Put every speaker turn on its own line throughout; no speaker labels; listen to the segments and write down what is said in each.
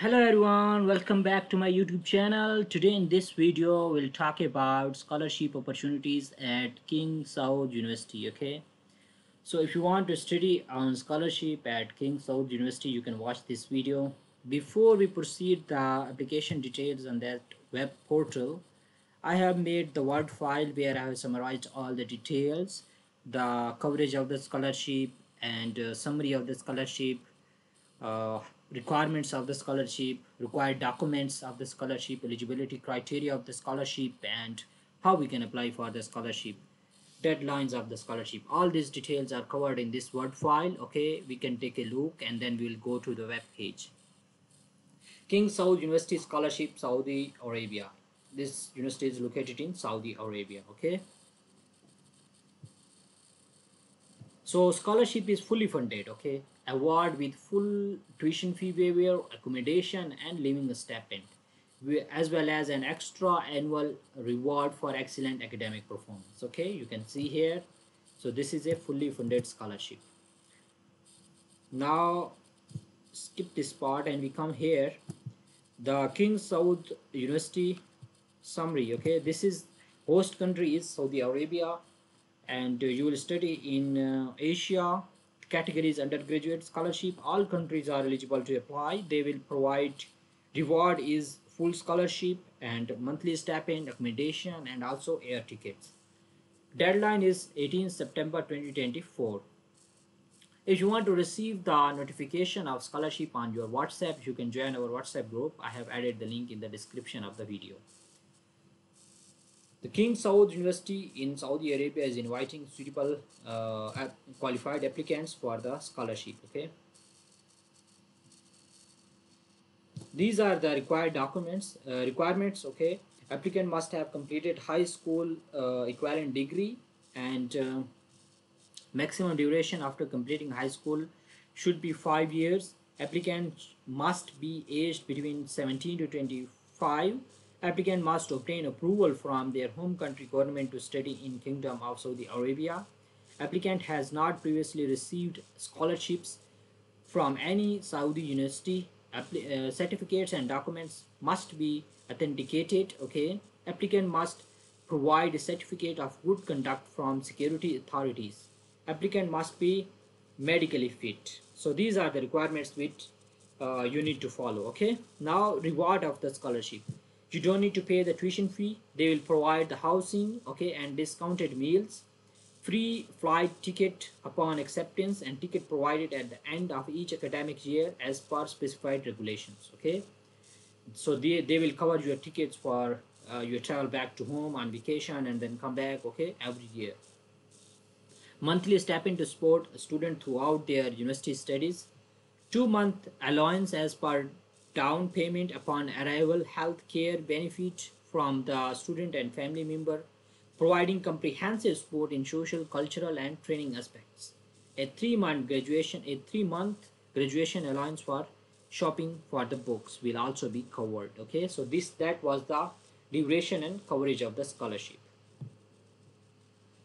Hello everyone, welcome back to my YouTube channel. Today in this video, we'll talk about scholarship opportunities at King Saud University, okay? So if you want to study on scholarship at King Saud University, you can watch this video. Before we proceed the application details on that web portal, I have made the Word file where I have summarized all the details, the coverage of the scholarship and uh, summary of the scholarship, uh, requirements of the scholarship, required documents of the scholarship, eligibility criteria of the scholarship, and how we can apply for the scholarship, deadlines of the scholarship. All these details are covered in this Word file. Okay, we can take a look and then we'll go to the web page. King Saud University Scholarship, Saudi Arabia. This university is located in Saudi Arabia. Okay. So scholarship is fully funded. Okay award with full tuition fee waiver, accommodation and living stipend, as well as an extra annual reward for excellent academic performance. Okay, you can see here. So this is a fully funded scholarship. Now skip this part and we come here. The King Saud University summary. Okay, this is host country is Saudi Arabia and you will study in uh, Asia categories undergraduate scholarship all countries are eligible to apply. They will provide reward is full scholarship and monthly stipend accommodation and also air tickets. Deadline is 18 september 2024 if you want to receive the notification of scholarship on your whatsapp you can join our whatsapp group. I have added the link in the description of the video the King Saud University in Saudi Arabia is inviting suitable uh, qualified applicants for the scholarship. Okay. These are the required documents, uh, requirements. Okay. Applicant must have completed high school uh, equivalent degree and uh, maximum duration after completing high school should be five years. Applicant must be aged between 17 to 25 Applicant must obtain approval from their home country government to study in Kingdom of Saudi Arabia. Applicant has not previously received scholarships from any Saudi university. Uh, certificates and documents must be authenticated. Okay. Applicant must provide a certificate of good conduct from security authorities. Applicant must be medically fit. So these are the requirements which uh, you need to follow. Okay. Now reward of the scholarship you don't need to pay the tuition fee. They will provide the housing okay and discounted meals. Free flight ticket upon acceptance and ticket provided at the end of each academic year as per specified regulations okay? So they, they will cover your tickets for uh, your travel back to home on vacation and then come back okay every year. Monthly stipend to support a student throughout their university studies. Two month allowance as per down payment upon arrival, health care benefit from the student and family member, providing comprehensive support in social, cultural, and training aspects. A three-month graduation, a three-month graduation allowance for shopping for the books will also be covered. Okay, so this that was the duration and coverage of the scholarship.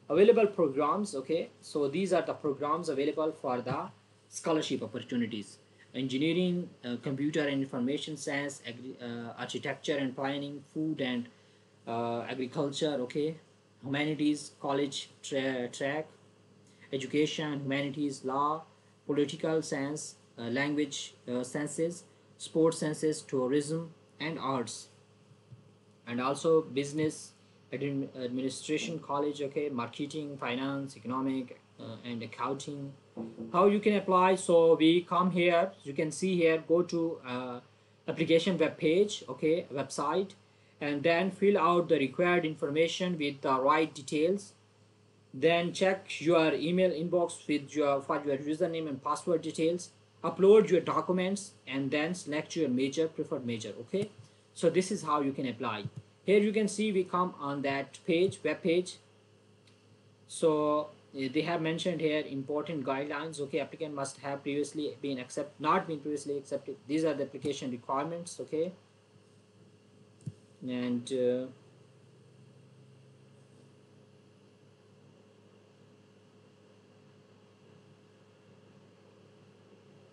Available programs. Okay, so these are the programs available for the scholarship opportunities engineering, uh, computer and information science, uh, architecture and planning, food and uh, agriculture, okay, humanities, college tra track, education, humanities, law, political science, uh, language uh, sciences, sports sciences, tourism and arts, and also business, administration college, okay, marketing, finance, economic, and accounting how you can apply? So we come here you can see here go to uh, application web page okay website and then fill out the required information with the right details. Then check your email inbox with your for your username and password details. Upload your documents and then select your major preferred major okay? So this is how you can apply. Here you can see we come on that page web page. So they have mentioned here important guidelines okay applicant must have previously been accept not been previously accepted. These are the application requirements okay? And uh,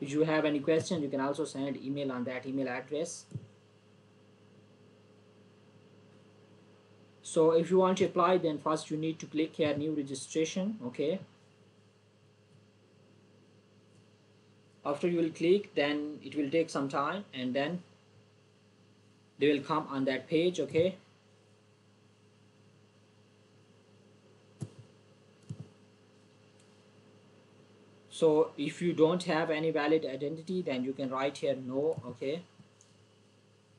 if you have any question you can also send email on that email address so if you want to apply then first you need to click here new registration okay? After you will click then it will take some time and then they will come on that page okay? So if you don't have any valid identity then you can write here no okay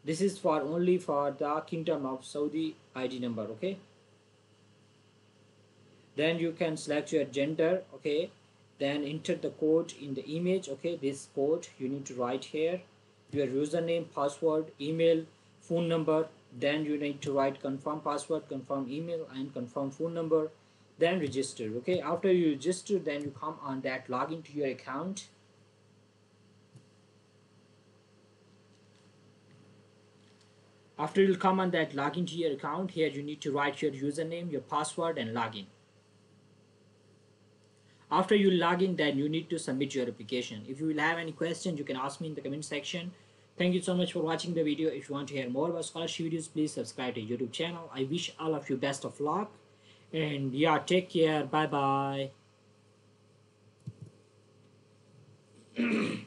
this is for only for the kingdom of Saudi ID number okay? Then you can select your gender okay? Then enter the code in the image okay? This code you need to write here. Your username password email phone number. Then you need to write confirm password confirm email and confirm phone number. Then register okay? After you register then you come on that login to your account after you'll come on that login to your account here you need to write your username your password and login. After you log in then you need to submit your application. If you will have any questions you can ask me in the comment section. Thank you so much for watching the video. If you want to hear more about scholarship videos please subscribe to youtube channel. I wish all of you best of luck. And yeah take care. Bye bye